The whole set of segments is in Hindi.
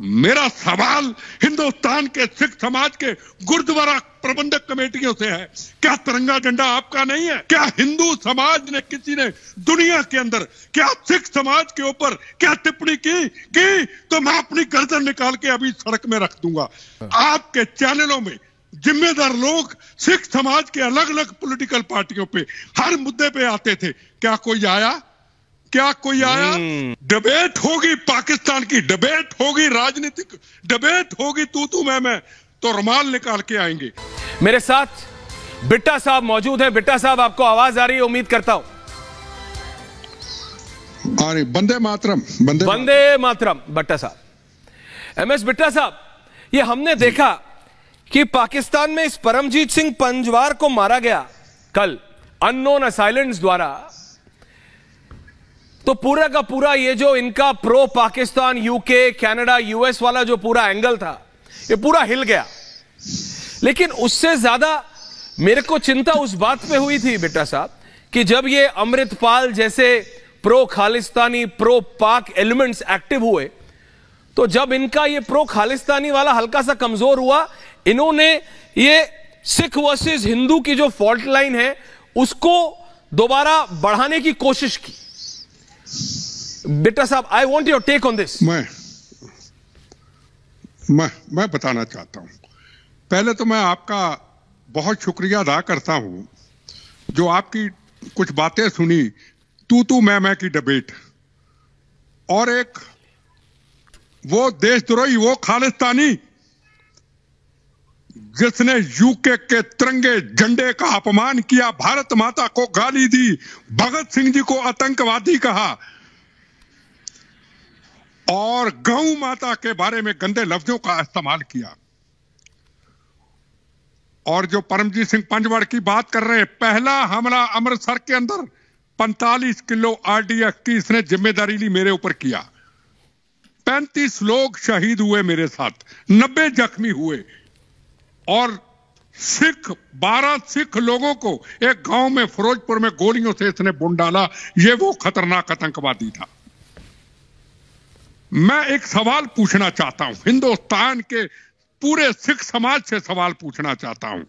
मेरा सवाल हिंदुस्तान के सिख समाज के गुरुद्वारा प्रबंधक कमेटियों से है। क्या तिरंगा झंडा आपका नहीं है? क्या हिंदू समाज ने किसी ने दुनिया के अंदर, क्या सिख समाज के ऊपर क्या टिप्पणी की की तो मैं अपनी गर्दन निकाल के अभी सड़क में रख दूँगा? आपके चैनलों में जिम्मेदार लोग सिख समाज के अलग अलग पॉलिटिकल पार्टियों पे हर मुद्दे पे आते थे। क्या कोई आया? क्या कोई आया? डिबेट होगी पाकिस्तान की डिबेट होगी राजनीतिक डिबेट होगी तू तू मैं मैं। तो रुमाल निकाल के आएँगे। मेरे साथ बिट्टा साहब मौजूद है। बिट्टा साहब आपको आवाज़ आ रही है? उम्मीद करता हूँ। अरे बंदे मातरम बंदे बंदे मातरम बट्टा साहब। एम एस बिट्टा साहब ये हमने देखा कि पाकिस्तान में इस परमजीत सिंह पंजवार को मारा गया कल। अननोन असाइलेंट्स द्वारा तो पूरा का पूरा ये जो इनका pro Pakistan UK Canada US वाला जो पूरा एंगल था, ये पूरा हिल गया। लेकिन उससे ज़्यादा मेरे को चिंता उस बात पे हुई थी बेटा साहब, कि जब ये अमृतपाल जैसे pro Khalistani pro Pak elements active हुए तो जब इनका ये प्रो खालिस्तानी वाला हल्का सा कमज़ोर हुआ, इन्होंने ये सिख वर्सेस हिंदू की जो फॉल्ट लाइन है, उसको दोबारा बढ़ाने की कोशिश की। बेटा साहब I want your take on this मैं मैं मैं बताना चाहता हूँ। पहले तो मैं आपका बहुत शुक्रिया अदा करता हूँ, जो आपकी कुछ बातें सुनी तू तू मैं मैं की डिबेट और एक वो देशद्रोही, वो खालिस्तानी जिसने यूके के तिरंगे झंडे का अपमान किया, भारत माता को गाली दी, भगत सिंह जी को आतंकवादी कहा। और गौ माता के बारे में गंदे लफ्जों का इस्तेमाल किया। और जो परमजीत सिंह पंजवाड़ की बात कर रहे हैं, पहला हमला अमृतसर के अंदर 45 किलो आरडीएक्स की इसने ज़िम्मेदारी ली मेरे ऊपर किया। 35 लोग शहीद हुए मेरे साथ 90 जख्मी हुए। और सिख 12 सिख लोगों को एक गाँव में, फिरोजपुर में गोलियों से इसने बुन डाला। ये वो खतरनाक आतंकवादी था। मैं एक सवाल पूछना चाहता हूँ। हिंदुस्तान के पूरे सिख समाज से सवाल पूछना चाहता हूँ।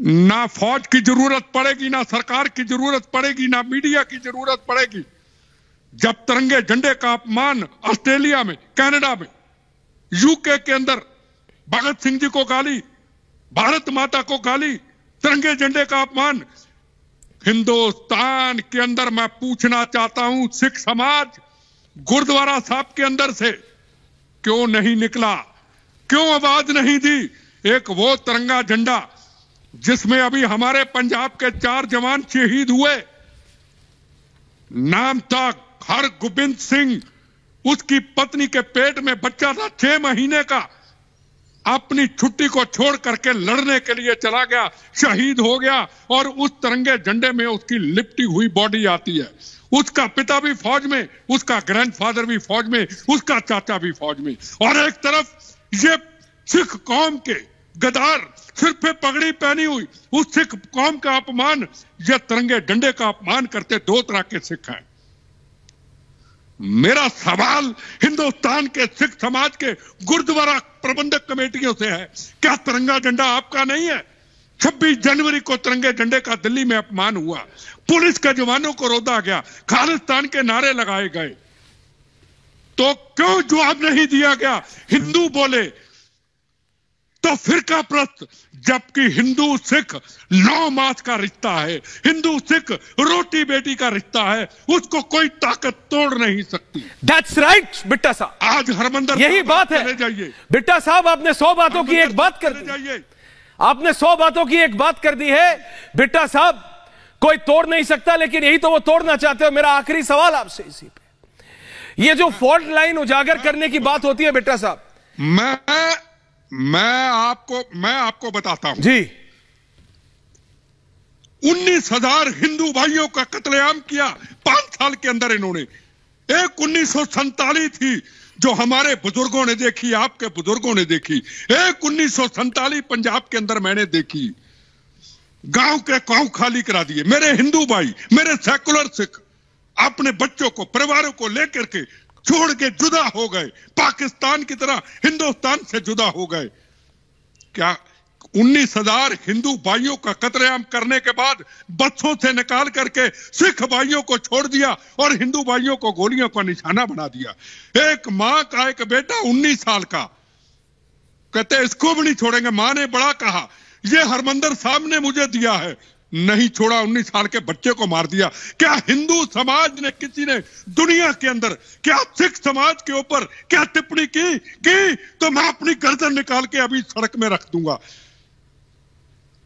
ना फौज की ज़रूरत पड़ेगी, ना सरकार की ज़रूरत पड़ेगी, ना मीडिया की ज़रूरत पड़ेगी। जब तिरंगे झंडे का अपमान ऑस्ट्रेलिया में, कनाडा में, यूके के अंदर भगत सिंह जी को गाली, भारत माता को गाली, तिरंगे झंडे का अपमान। हिंदुस्तान के अंदर मैं पूछना चाहता हूँ, सिख समाज गुरुद्वारा साहब के अंदर से क्यों नहीं निकला? क्यों आवाज़ नहीं दी? एक वो तिरंगा झंडा जिसमें अभी हमारे पंजाब के चार जवान शहीद हुए। नाम था हर गोबिंद सिंह। उसकी पत्नी के पेट में बच्चा था छह महीने का। अपनी छुट्टी को छोड़ करके लड़ने के लिए चला गया, शहीद हो गया और उस तिरंगे झंडे में उसकी लिपटी हुई बॉडी आती है। उसका पिता भी फौज में, उसका ग्रैंडफादर भी फौज में, उसका चाचा भी फौज में। और एक तरफ़ ये सिख कौम के गदार सिर पे पगड़ी पहनी हुई, उस सिख कौम का अपमान, ये तिरंगे डंडे का अपमान करते दो तरह के सिख हैं। मेरा सवाल हिंदुस्तान के सिख समाज के गुरुद्वारा प्रबंधक कमेटियों से है। क्या तिरंगा झंडा आपका नहीं है? 26 जनवरी को तिरंगे झंडे का दिल्ली में अपमान हुआ। पुलिस के जवानों को रोदा गया। खालिस्तान के नारे लगाए गए। तो क्यों जवाब नहीं दिया गया? हिंदू बोले तो फिरका प्रस्त जबकि हिंदू सिख नौ मास का रिश्ता है। हिंदू सिख रोटी बेटी का रिश्ता है। उसको कोई ताकत तोड़ नहीं सकती। दैट्स राइट बिट्टा साहब। आज हरमंदर यही बात है। जाइए। बिट्टा साहब आपने सौ बातों की एक बात कर दी। जाइए। आपने सौ बातों की एक बात कर दी है। बिट्टा साहब कोई तोड़ नहीं सकता लेकिन यही तो वो तोड़ना चाहते हो। मेरा आखिरी सवाल आपसे इसी पे। ये जो फॉल्ट लाइन उजागर करने की बात होती है बिट्टा साहब। मैं मैं आपको मैं आपको बताता हूँ। जी। उन्नीस हज़ार हिंदू भाइयों का कत्लेआम किया पाँच साल के अंदर इन्होंने। एक उन्नीस सौ सैतालीस थी जो हमारे बुज़ुर्गों ने देखी आपके बुज़ुर्गों ने देखी। एक उन्नीस पंजाब के अंदर मैंने देखी। गाँव के गाँव खाली करा दिए। मेरे हिंदू भाई मेरे सेकुलर सिख अपने बच्चों को परिवारों को लेकर के छोड़ के जुदा हो गए। पाकिस्तान की तरह हिंदुस्तान से जुदा हो गए। क्या उन्नीस हज़ार हिंदू भाइयों का कतरेआम करने के बाद बच्चों से निकाल करके सिख भाइयों को छोड़ दिया और हिंदू भाइयों को गोलियों का निशाना बना दिया। एक माँ का एक बेटा उन्नीस साल का। कहते, इसको भी नहीं छोड़ेंगे। माँ ने बड़ा कहा यह हरमंदर साहब ने मुझे दिया है। नहीं छोड़ा, उन्नीस साल के बच्चे को मार दिया। क्या हिंदू समाज ने, किसी ने दुनिया के अंदर, क्या सिख समाज के ऊपर, क्या टिप्पणी की की तो मैं अपनी गर्दन निकाल के अभी सड़क में रख दूँगा।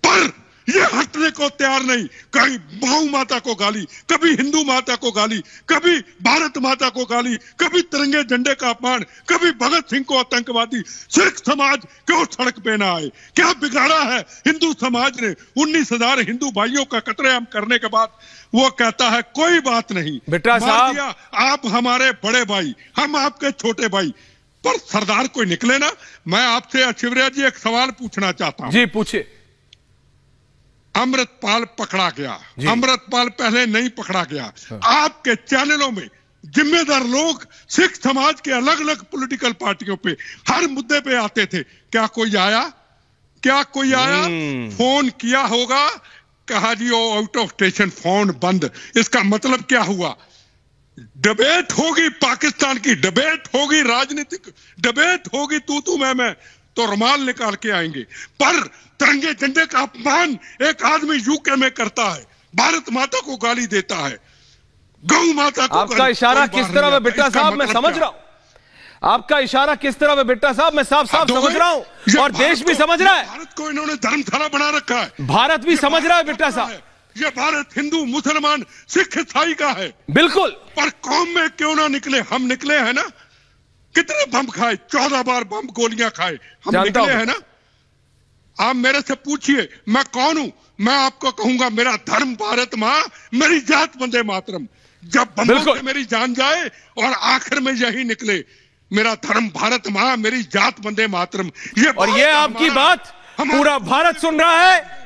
पर ये हटने को तैयार नहीं। कहीं बहु माता को गाली कभी हिंदू माता को गाली कभी भारत माता को गाली कभी तिरंगे झंडे का अपमान कभी भगत सिंह को आतंकवादी। सिख समाज क्यों सड़क पे ना आए? क्या बिगाड़ा है? हिंदू समाज ने उन्नीस हज़ार हिंदू भाइयों का कतलेआम करने के बाद वो कहता है कोई बात नहीं। बेटा साहब। आप हमारे बड़े भाई हम आपके छोटे भाई। पर सरदार कोई निकले ना? मैं आपसे शिवरिया जी एक सवाल पूछना चाहता हूँ। जी पूछिए। अमृतपाल पकड़ा गया। अमृतपाल पहले नहीं पकड़ा गया। हाँ। आपके चैनलों में जिम्मेदार लोग सिख समाज के अलग अलग पॉलिटिकल पार्टियों पे हर मुद्दे पे आते थे। क्या कोई आया? क्या कोई आया? हम्म। फ़ोन किया होगा? कहा जी ओ आउट ऑफ़ स्टेशन फ़ोन बंद। इसका मतलब क्या हुआ? डिबेट होगी पाकिस्तान की डिबेट होगी राजनीतिक डिबेट होगी तू तू मैं मैं तो रुमाल निकाल के आएँगे। पर तिरंगे झंडे का अपमान एक आदमी यूके में करता है। भारत माता को गाली देता है। गौ माता को आपका इशारा किस तरह में बिट्टा साहब? मैं मतलब समझ रहा हूँ। आपका इशारा किस तरह में बिट्टा साहब? मैं साफ़ साफ़ समझ रहा हूँ। और देश भी समझ रहा है। भारत को इन्होंने धर्मशाला बना रखा है। भारत भी समझ रहा है बिट्टा साहब। ये भारत हिंदू मुसलमान सिख ईसाई का है। बिल्कुल। पर कौम में क्यों ना निकले? हम निकले हैं ना? कितने बम खाए चौदह बार बम गोलियाँ खाए। हम निकले हैं। ना? आप मेरे से पूछिए मैं कौन हूँ? मैं आपको कहूँगा मेरा धर्म भारत माँ मेरी जात बंदे मातरम। जब बंदों से मेरी जान जाए और आखिर में यही निकले मेरा धर्म भारत माँ मेरी जात बंदे मातरम। ये और ये आपकी बात पूरा भारत सुन रहा है।